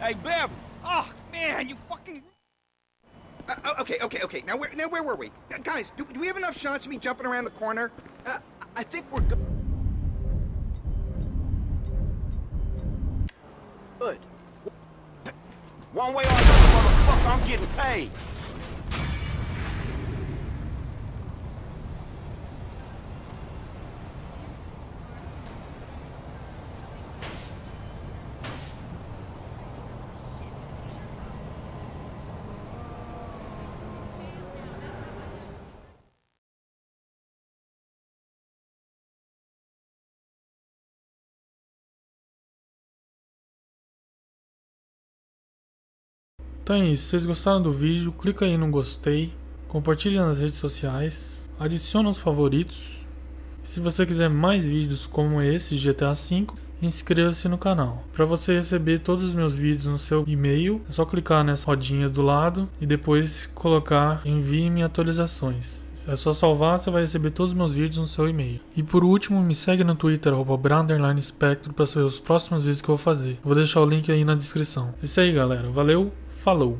Hey, Bev! Oh, man, you fucking... Uh, okay, okay, okay. Now where, now where were we? Uh, guys, do, do we have enough shots of me jumping around the corner? Uh, I think we're good. Good. One way or another, motherfucker, I'm getting paid. Então é isso, se vocês gostaram do vídeo, clica aí no gostei, compartilha nas redes sociais, adiciona os favoritos. Se você quiser mais vídeos como esse GTA V, inscreva-se no canal. Para você receber todos os meus vídeos no seu e-mail, é só clicar nessa rodinha do lado e depois colocar envie-me atualizações. É só salvar, você vai receber todos os meus vídeos no seu e-mail. E por último, me segue no Twitter, Spectro, para saber os próximos vídeos que eu vou fazer. vou deixar o link aí na descrição. É isso aí, galera. Valeu, falou!